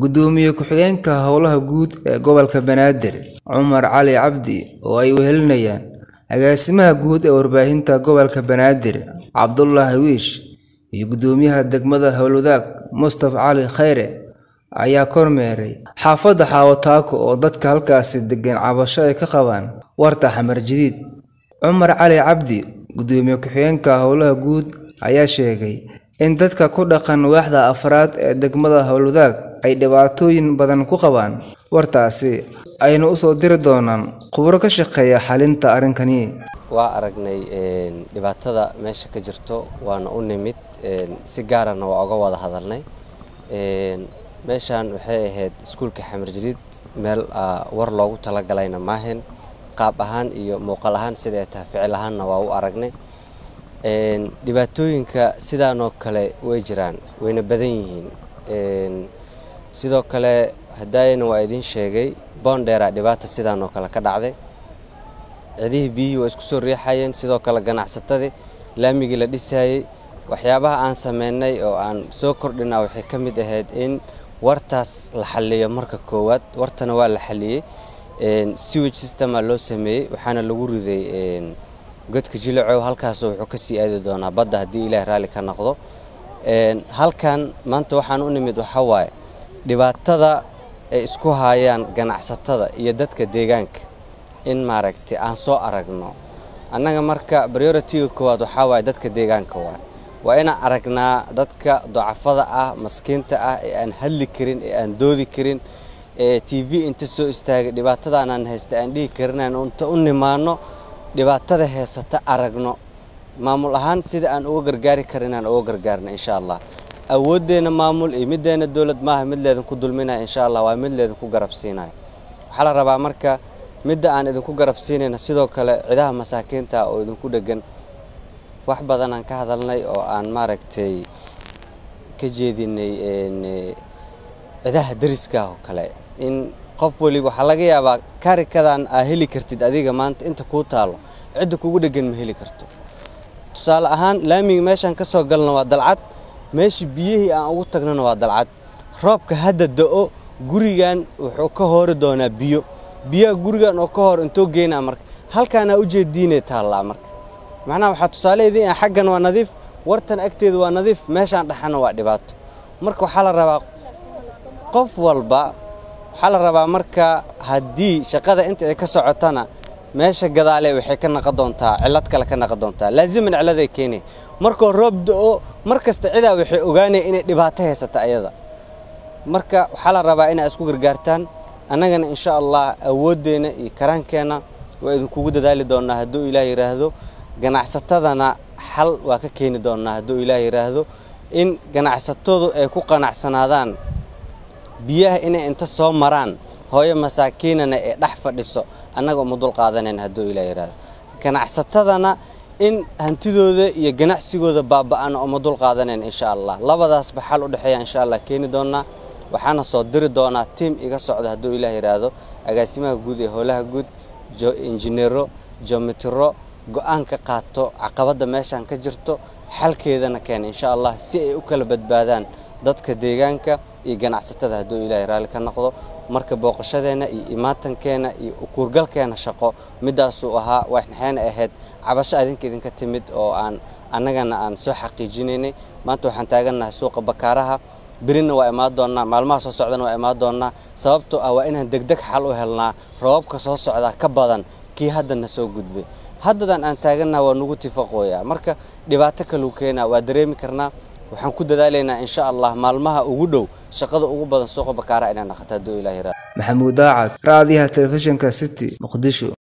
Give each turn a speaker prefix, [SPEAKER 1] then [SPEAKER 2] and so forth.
[SPEAKER 1] Gudoomiye ku-xigeenka Howlaha Guud ee Gobolka Banaadir Cumar Cali Cabdi oo ay wehelinayaan Agaasimaha Guud ee Warbaahinta Gobolka Banaadir Cabdullaahi Wiish iyo Gudoomiyaha Degmada Howlwadaag Mustapha Cali Khayre ayaa kormeeray xaafadda Xawo-Taako oo dadka halkaasi degan cabasho ay ka qabaan warta xamar jadiid. Cumar Cali Cabdi, Gudoomiye ku-xigeenka Howlaha Guud ayaa sheegay in dadka ku dhaqan waaxda afraad ee degmada Howlwadaag ay dhibaatooyin badan ku qabaan. Wartaasi ayna u soo diri doonaan khubaro ka shaqeeya xalinta arrinkani.
[SPEAKER 2] waa aragnay dhibaatada meesha ka jirto waana u nimid si gaarana waa uga wada hadalnay. Meeshaan waxay ahayd iskuulka xamar jadiid meel war loogu talagalayna maahayn qaab ahaan iyo muuqaal ahaan sida ay tahay ficil ahaanna waa u aragnay. Dhibaatooyinka sidaanoo kale way jiraan wayna badan yihiin sidoo kale hadaayana waa idiin sheegay boondheera dhibaata sidaanoo kale ka dhacday. Cidihii biyihii waa isku soo riixayeen sidoo kale ganacsatadii laamigii la dhisayey. Waxyaabaha aan sameynay oo aan soo kordhina waxay ka mid ahayd in wartaas la xaliyo marka koowaad wartana waa la xaliyey sewage systema loo sameeyey waxaana lagu riday godka jilacow halkaasoo wuxuu ka sii aadi doonaa badda haddii ilaahay raalli ka noqdo. Halkan maanta waxaan u nimid waxaa waaye dhibaatada ay isku haayaan ganacsatada iyo dadka deegaanka. In maaragtay aan soo aragno annaga marka prioritiga koowaad waxaa waaye dadka deegaanka waay. Waa inaan aragnaa dadka docafada ah maskiinta ah ee aan hadli karin ee aan doodi karin ee t v inta soo istaagay dhibaatadaanaan haysta aan dhihi karin aan inta u nimaano dhibaatada heesata aragno. Maamul ahaan sida aan uga gargaari karin inaan uga gargaarna insha allah awooddeenna maamul iyo middeena dowlad maaha mid leedinku dulminaya insha allah waa mid leedinku garabsiinayo waxaa la rabaa marka midda aan idinku garabsiinayna sidoo kale cidaha masaakiinta oo idinku dhegan wax badan aan ka hadalnay oo aan maaragtay ka jeedinay cidaha dariskaah oo kale. In qof weliba waxaa laga yaabaa karikadan aa heli kartid adiga maanta inta kuu taalo cidda kugu dhegan ma heli karto. Tusaale ahaan laamiga meeshaan ka soo galna waa dalcad meeshii biyihii aan ugu tagnana waa dalcad. Roobka hadda da'o gurigan wuxuu ka hoori doonaa biyo. Biyaha gurigan oo ka hor intoo geynaa marka. Halkaanaa ujeediinay taallaa marka. Macnaha waxaa ah xaggan waa nadiif wartan agteeda waa nadiif meeshaan dhaxana waa dhibaato. Marka waxaa la rabaa qof walba waxaa la rabaa marka haddii shaqada inta ay ka socotana meesha gadaale waxay ka naqon doontaa cillad kale ka naqon doontaa. Laaziman cilladay keenay markoo roob da'o mar kasta cidaa waxay ogaanaya inay dhibaato haysata ayada. Marka waxaa la rabaa inay isku gargaartaan annagana insha allah awooddeenna iyo karaankeenna waa idinkugu dadaali doonnaa hadduu ilaah yidhaahdo ganacsatadana xal waa ka keeni doonnaa hadduu ilaah yidhaahdo in ganacsatadu ay ku qanacsanaadaan biyaha inay inta soo maraan hooyo masaakiinana ee dhex fadhiso annaga uma dul qaadanayn hadduu ilaah yidhaahdo ganacsatadana in hantidooda iyo ganacsigooda baaba'ana uma dul qaadanayn insha allah labadaasba xal u dhexeeya insha allah keeni doonnaa waxaana soo diri doonaa tiim iga socda hadduu ilaah yidhaahdo agaasimaha guud ee howlaha guud injineero jomitiro go'aan ka qaato caqabadda meeshaan ka jirto xalkeedana keena insha allah si ay u kala badbaadaan dadka deegaanka iyo ganacsatada hadduu ilaahay raalli ka noqdo marka booqashadeenna iyo imaatankeena iyo ukuurgalkeena shaqo midaasuu ahaa waxnaxayna ahayd cabasho adinka idinka timid oo aan annagana aan soo xaqiijinaynay maanta waxaan taagannahay suuqa bakaaraha. Berina waa imaan doonnaa maalmaha soo socdana waa imaan doonnaa. Sababtoo ah waa inaan degdeg xal u helnaa roobabka soo socdaa ka badan kii haddana soo gudbay haddadan aan taagannaha waa nugu tifaqooyaa. Marka dhibaato kaluu keenaa waa dareemi karnaa. Waxaan ku dadaalaynaa insha allah maalmaha ugu dhow shaqada ugu badan suuqa bakaaraha inaan naqato hadduu ilaah yiraahdo
[SPEAKER 1] maxamuud daacad raadiyaha telefishinka city muqdisho